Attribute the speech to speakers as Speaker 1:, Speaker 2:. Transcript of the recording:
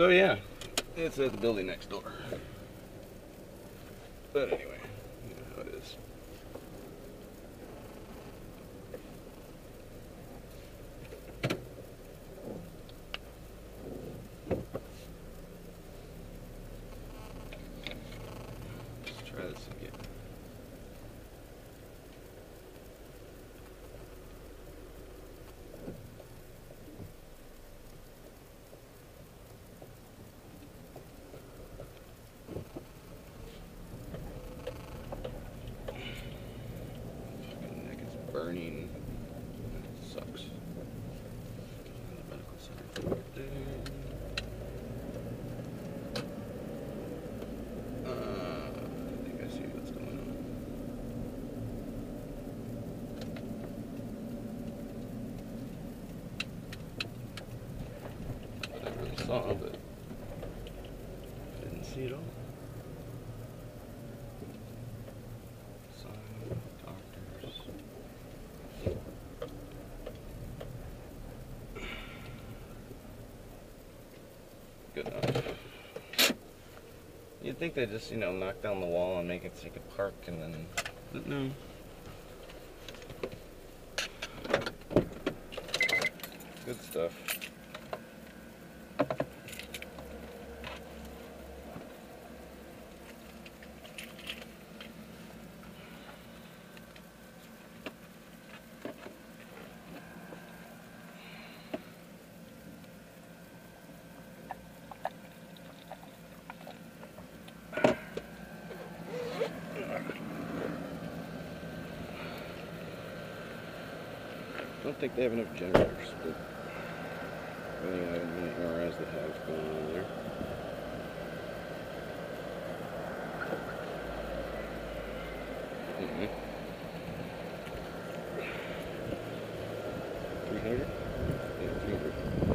Speaker 1: So yeah, it's at the building next door. But anyway, you know how it is. Let's try this again. Fucking neck is burning. It sucks. The medical center right there. Uh, I think I see what's going on. What Uh, I really saw, but I didn't see it all. Good enough. You'd think they just, you know, knock down the wall and make it so you could park and then. But no. Good stuff. Don't think they have enough generators, but really, I don't know MRIs they have going on there. Three hundred? Yeah, three hundred.